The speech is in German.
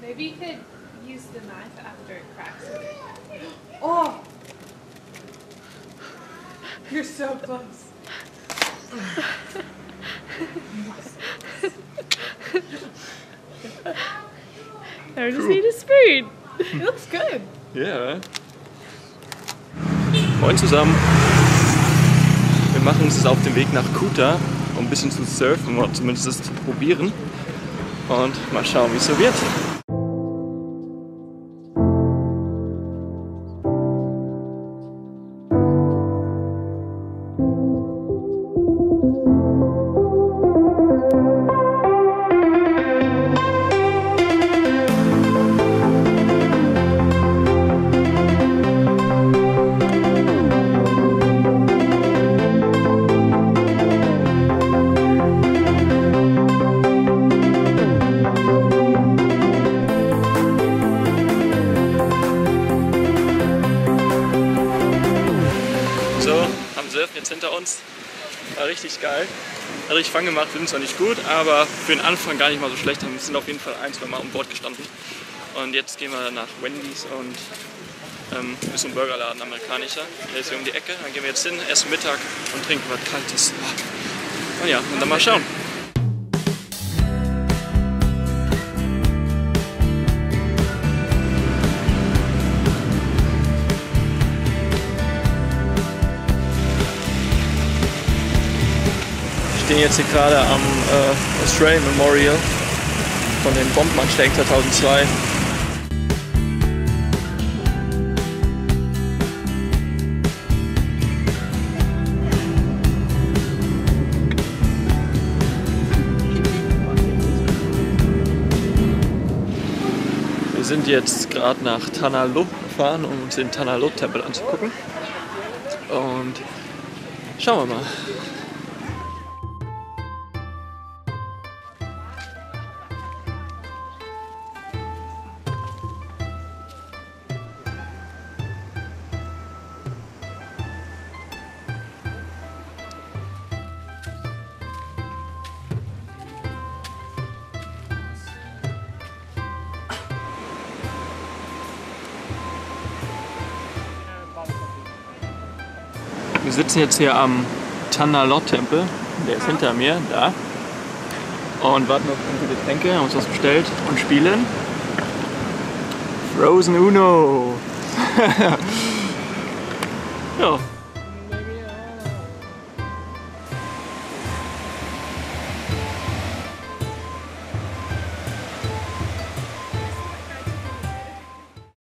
Maybe you could use the knife after it cracks a bit. Oh! You're so close. I just need a spoon. It looks good. Ja. Moin zusammen. Wir machen uns jetzt auf den Weg nach Kuta, um ein bisschen zu surfen oder zumindest das zu probieren. Und mal schauen, wie es so wird. Surfen jetzt hinter uns. War richtig geil. Hat richtig Fang gemacht, wir sind zwar nicht gut, aber für den Anfang gar nicht mal so schlecht. Wir sind auf jeden Fall ein, zwei Mal um Bord gestanden. Und jetzt gehen wir nach Wendy's und ähm, ist ein Burgerladen, amerikanischer. Der ist hier um die Ecke. Dann gehen wir jetzt hin, essen Mittag und trinken was Kaltes. Und ja, und dann mal schauen. Stehen jetzt hier gerade am äh, Australian Memorial von den Bombenanschlägen 2002. Wir sind jetzt gerade nach Tanalo gefahren, um uns den Tanalo-Tempel anzugucken. Und schauen wir mal. Wir sitzen jetzt hier am Tanalot-Tempel, der ist hinter mir, da. Und warten auf unsere Getränke, haben uns was bestellt und spielen. Frozen Uno! ja.